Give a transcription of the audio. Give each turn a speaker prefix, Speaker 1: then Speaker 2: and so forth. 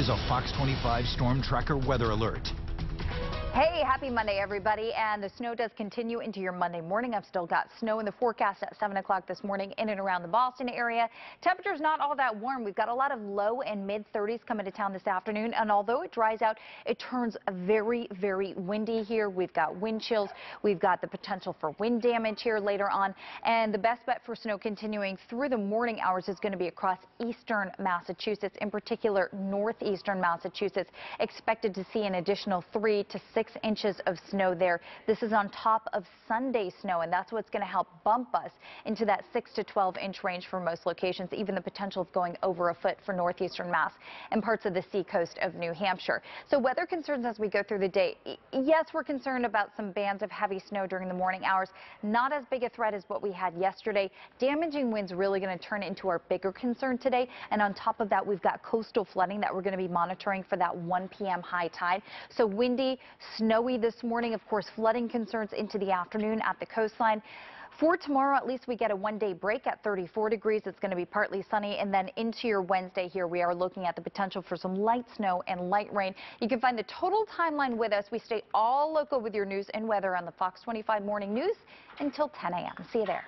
Speaker 1: is a Fox 25 Storm Tracker weather alert.
Speaker 2: Hey, happy Monday, everybody. And the snow does continue into your Monday morning. I've still got snow in the forecast at 7 o'clock this morning in and around the Boston area. Temperatures not all that warm. We've got a lot of low and mid 30s coming to town this afternoon. And although it dries out, it turns very, very windy here. We've got wind chills. We've got the potential for wind damage here later on. And the best bet for snow continuing through the morning hours is going to be across eastern Massachusetts, in particular northeastern Massachusetts. Expected to see an additional 3 to 6 six inches of snow there. This is on top of Sunday snow, and that's what's going to help bump us into that 6 to 12 inch range for most locations, even the potential of going over a foot for northeastern Mass and parts of the seacoast of New Hampshire. So weather concerns as we go through the day. Yes, we're concerned about some bands of heavy snow during the morning hours. Not as big a threat as what we had yesterday. Damaging winds really going to turn into our bigger concern today. And on top of that, we've got coastal flooding that we're going to be monitoring for that 1 p.m. high tide. So windy, Snowy this morning, of course, flooding concerns into the afternoon at the coastline. For tomorrow, at least we get a one-day break at 34 degrees. It's going to be partly sunny. And then into your Wednesday here, we are looking at the potential for some light snow and light rain. You can find the total timeline with us. We stay all local with your news and weather on the Fox 25 Morning News until 10 a.m. See you there.